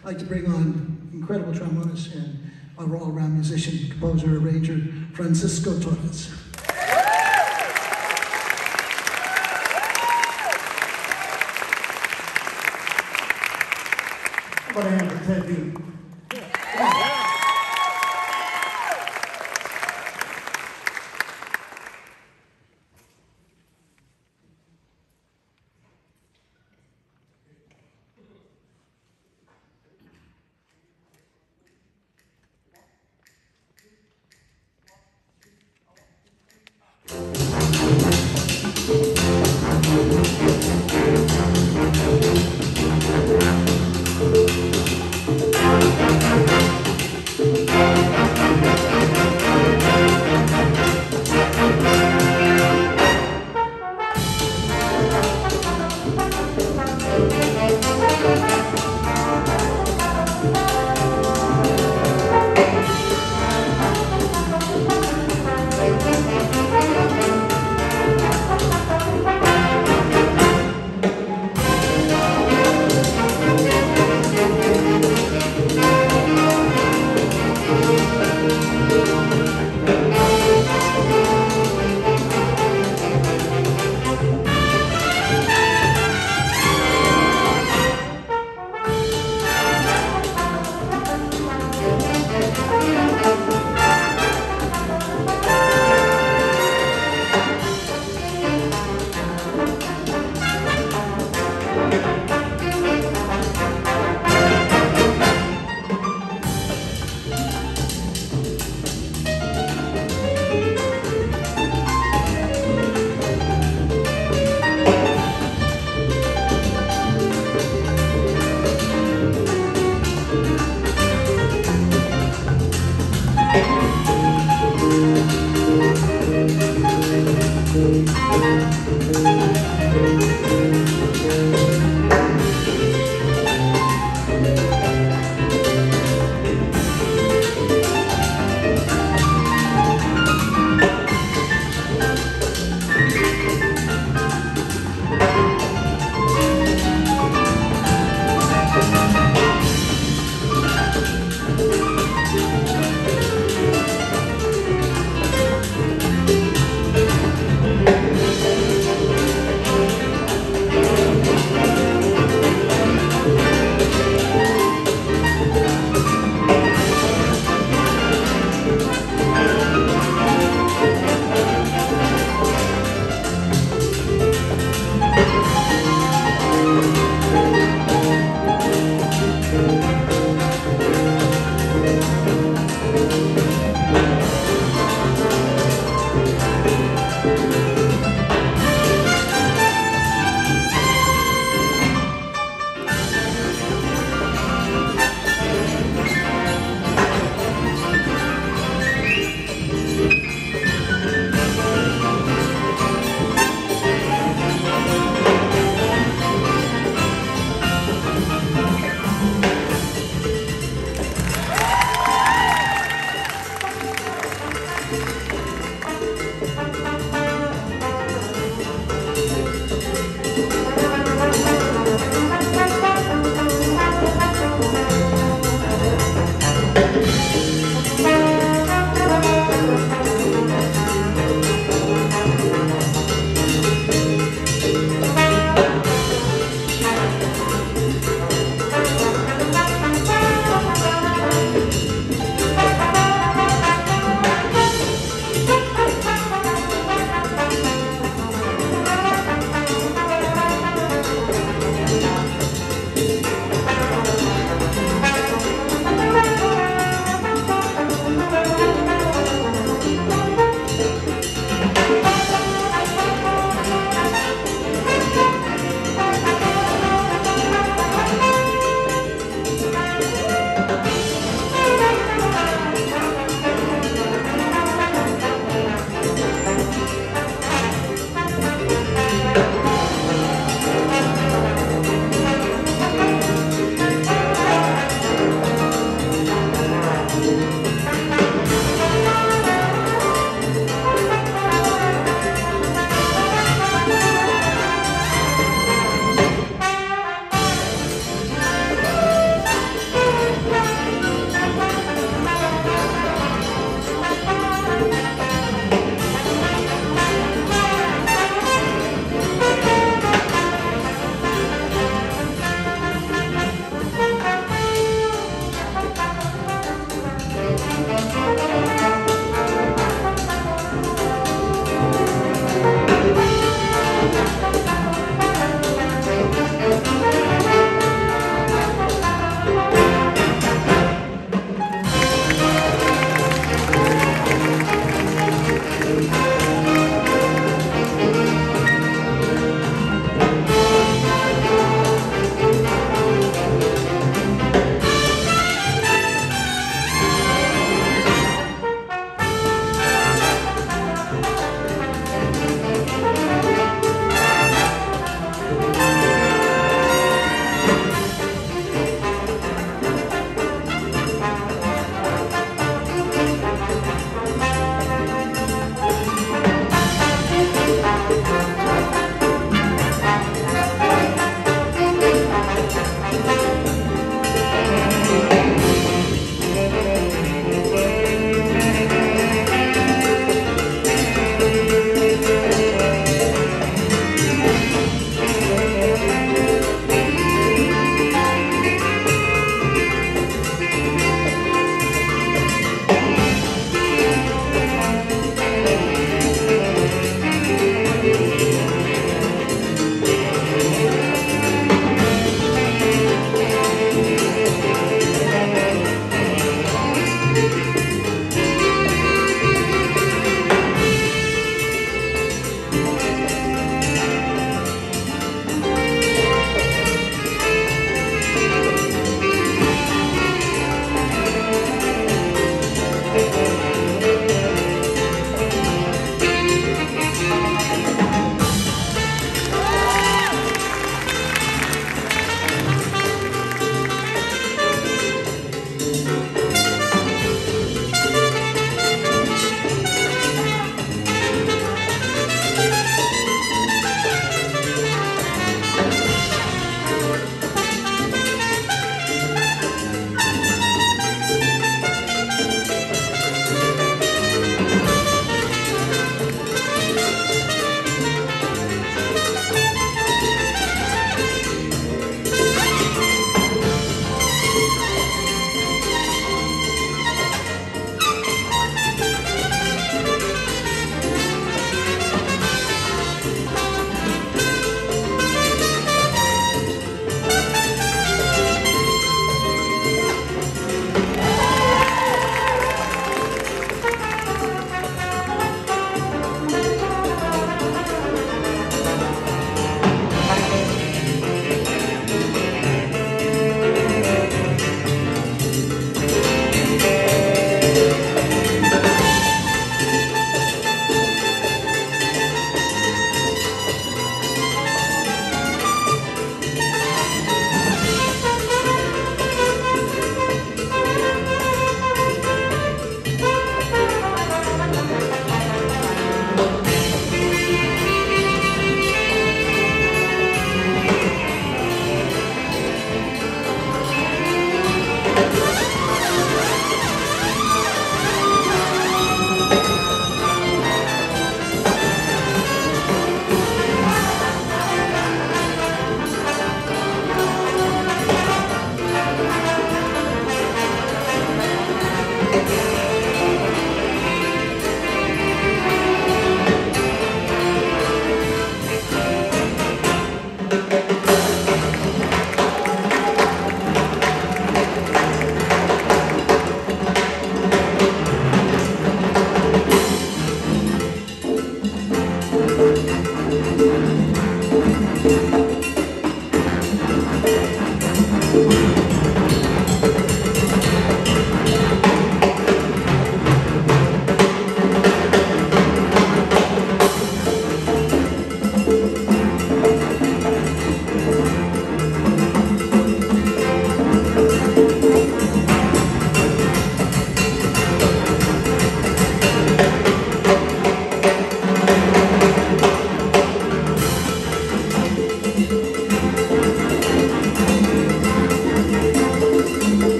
I'd like to bring on incredible trombonist and a all-around musician, composer, arranger, Francisco Torres. How about a hand for Ted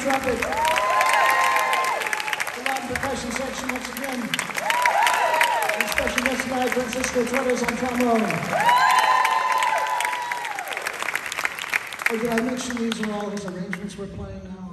trumpet. The Latin percussion section once again. And special guest tonight, Francisco Torres on trombone. Oh, did I mention these are all his arrangements we're playing now?